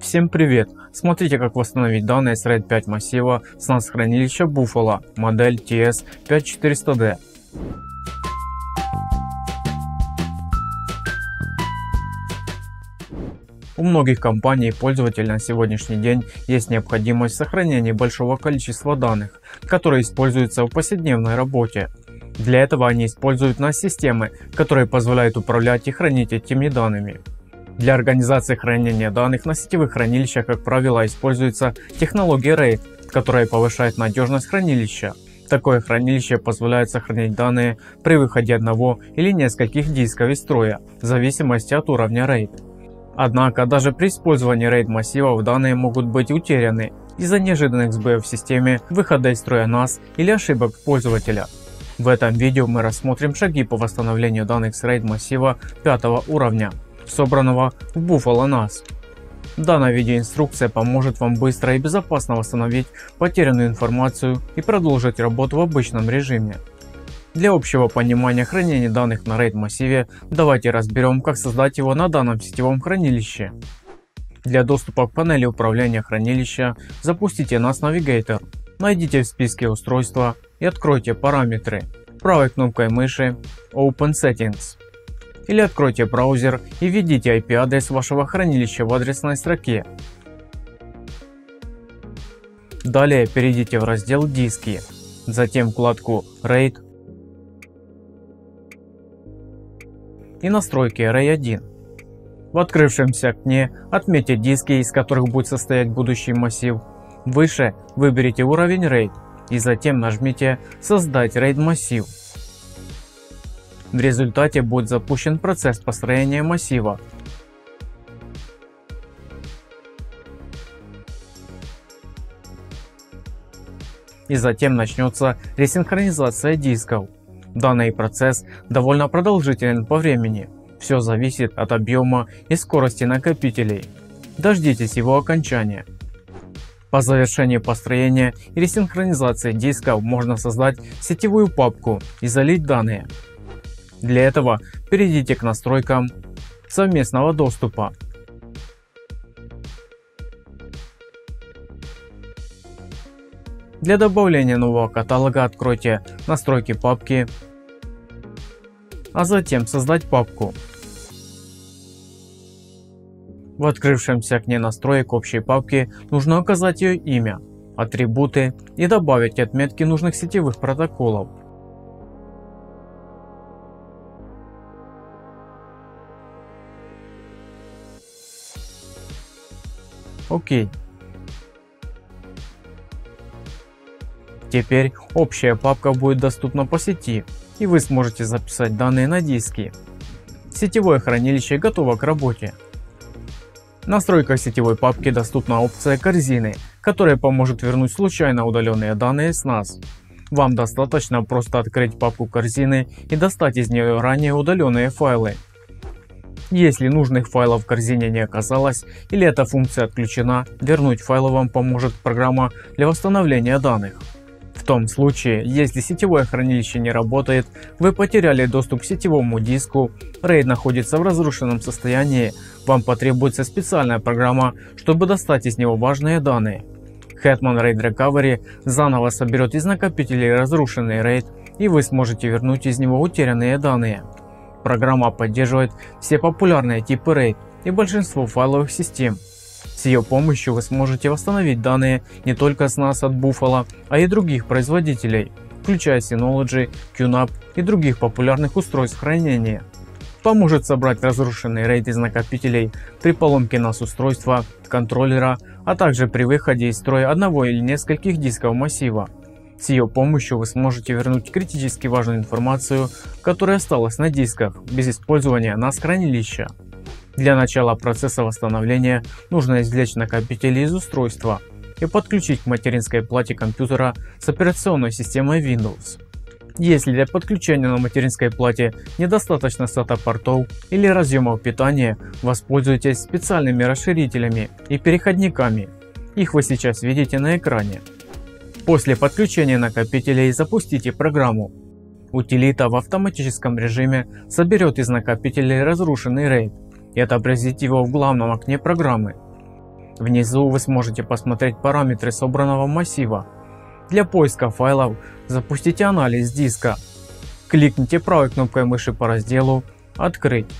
Всем привет! Смотрите как восстановить данные с RAID 5 массива с NAS хранилища Buffalo, модель TS5400D. У многих компаний и пользователей на сегодняшний день есть необходимость сохранения большого количества данных, которые используются в повседневной работе. Для этого они используют NAS-системы, которые позволяют управлять и хранить этими данными. Для организации хранения данных на сетевых хранилищах, как правило, используется технология RAID, которая повышает надежность хранилища. Такое хранилище позволяет сохранять данные при выходе одного или нескольких дисков из строя, в зависимости от уровня RAID. Однако даже при использовании RAID массивов данные могут быть утеряны из-за неожиданных сбоев в системе, выхода из строя NAS или ошибок пользователя. В этом видео мы рассмотрим шаги по восстановлению данных с RAID массива пятого уровня собранного в Buffalo NAS. Данная видеоинструкция поможет вам быстро и безопасно восстановить потерянную информацию и продолжить работу в обычном режиме. Для общего понимания хранения данных на RAID массиве давайте разберем как создать его на данном сетевом хранилище. Для доступа к панели управления хранилища запустите NAS Navigator, найдите в списке устройства и откройте параметры. Правой кнопкой мыши Open Settings или откройте браузер и введите IP-адрес вашего хранилища в адресной строке. Далее перейдите в раздел «Диски», затем вкладку RAID и настройки Array 1. В открывшемся окне отметьте диски, из которых будет состоять будущий массив. Выше выберите уровень RAID и затем нажмите «Создать RAID массив». В результате будет запущен процесс построения массива. И затем начнется ресинхронизация дисков. Данный процесс довольно продолжителен по времени. Все зависит от объема и скорости накопителей. Дождитесь его окончания. По завершении построения и ресинхронизации дисков можно создать сетевую папку и залить данные. Для этого перейдите к настройкам совместного доступа. Для добавления нового каталога откройте настройки папки, а затем создать папку. В открывшемся окне настроек общей папки нужно указать ее имя, атрибуты и добавить отметки нужных сетевых протоколов. Окей. Теперь общая папка будет доступна по сети, и вы сможете записать данные на диски. Сетевое хранилище готово к работе. В настройках сетевой папки доступна опция корзины, которая поможет вернуть случайно удаленные данные с NAS. Вам достаточно просто открыть папку корзины и достать из нее ранее удаленные файлы. Если нужных файлов в корзине не оказалось или эта функция отключена, вернуть файлы вам поможет программа для восстановления данных. В том случае, если сетевое хранилище не работает, вы потеряли доступ к сетевому диску, RAID находится в разрушенном состоянии, вам потребуется специальная программа, чтобы достать из него важные данные. Hetman RAID Recovery заново соберет из накопителей разрушенный RAID и вы сможете вернуть из него утерянные данные. Программа поддерживает все популярные типы RAID и большинство файловых систем. С ее помощью вы сможете восстановить данные не только с NAS от Buffalo, а и других производителей, включая Synology, QNAP и других популярных устройств хранения. Поможет собрать разрушенный RAID из накопителей при поломке NAS устройства, контроллера, а также при выходе из строя одного или нескольких дисков массива. С ее помощью вы сможете вернуть критически важную информацию, которая осталась на дисках, без использования NAS хранилища. Для начала процесса восстановления нужно извлечь накопители из устройства и подключить к материнской плате компьютера с операционной системой Windows. Если для подключения на материнской плате недостаточно SATA портов или разъемов питания, воспользуйтесь специальными расширителями и переходниками. Их вы сейчас видите на экране. После подключения накопителей запустите программу. Утилита в автоматическом режиме соберет из накопителей разрушенный RAID и отобразит его в главном окне программы. Внизу вы сможете посмотреть параметры собранного массива. Для поиска файлов запустите анализ диска. Кликните правой кнопкой мыши по разделу «Открыть».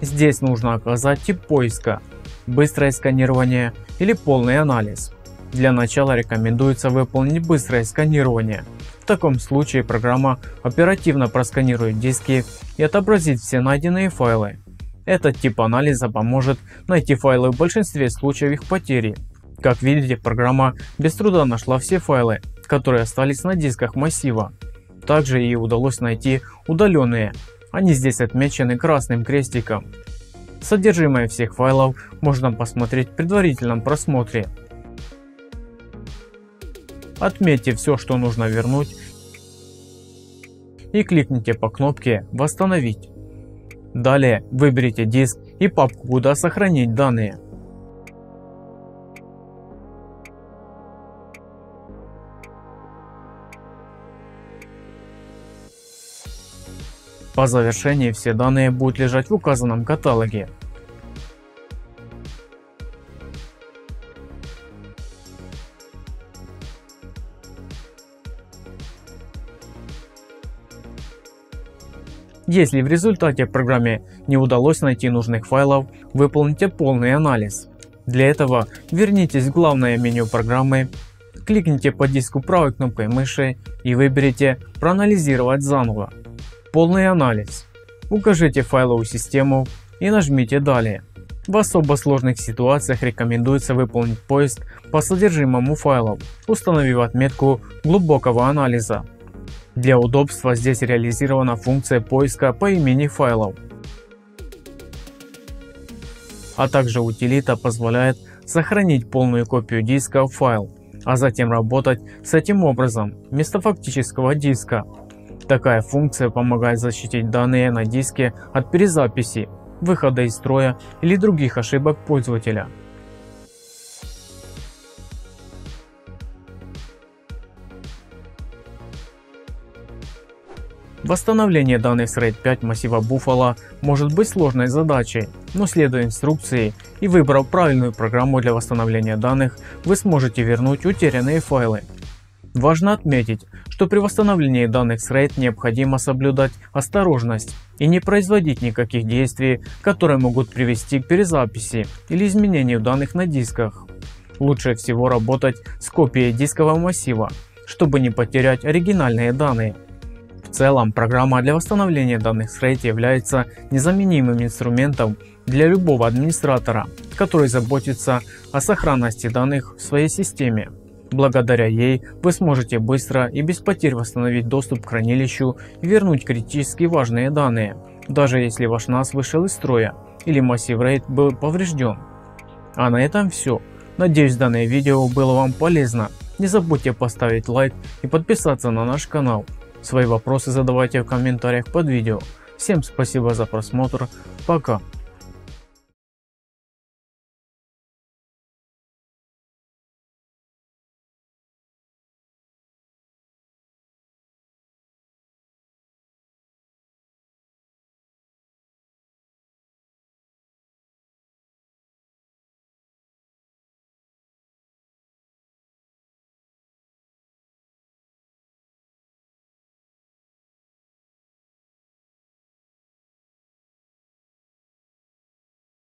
Здесь нужно указать тип поиска – быстрое сканирование или полный анализ. Для начала рекомендуется выполнить быстрое сканирование. В таком случае программа оперативно просканирует диски и отобразит все найденные файлы. Этот тип анализа поможет найти файлы в большинстве случаев их потери. Как видите, программа без труда нашла все файлы, которые остались на дисках массива. Также ей удалось найти удаленные, они здесь отмечены красным крестиком. Содержимое всех файлов можно посмотреть в предварительном просмотре. Отметьте все, что нужно вернуть и кликните по кнопке «Восстановить». Далее выберите диск и папку, куда сохранить данные. По завершении все данные будут лежать в указанном каталоге. Если в результате программе не удалось найти нужных файлов, выполните полный анализ. Для этого вернитесь в главное меню программы, кликните по диску правой кнопкой мыши и выберите «Проанализировать заново». Полный анализ. Укажите файловую систему и нажмите «Далее». В особо сложных ситуациях рекомендуется выполнить поиск по содержимому файлов, установив отметку глубокого анализа. Для удобства здесь реализирована функция поиска по имени файлов. А также утилита позволяет сохранить полную копию диска в файл, а затем работать с этим образом вместо фактического диска. Такая функция помогает защитить данные на диске от перезаписи, выхода из строя или других ошибок пользователя. Восстановление данных с RAID 5 массива Buffalo может быть сложной задачей, но следуя инструкции и выбрав правильную программу для восстановления данных, вы сможете вернуть утерянные файлы. Важно отметить, что при восстановлении данных с RAID необходимо соблюдать осторожность и не производить никаких действий, которые могут привести к перезаписи или изменению данных на дисках. Лучше всего работать с копией дискового массива, чтобы не потерять оригинальные данные целом, программа для восстановления данных с RAID является незаменимым инструментом для любого администратора, который заботится о сохранности данных в своей системе. Благодаря ей вы сможете быстро и без потерь восстановить доступ к хранилищу и вернуть критически важные данные, даже если ваш NAS вышел из строя или массив RAID был поврежден. А на этом все. Надеюсь данное видео было вам полезно. Не забудьте поставить лайк и подписаться на наш канал. Свои вопросы задавайте в комментариях под видео. Всем спасибо за просмотр. Пока.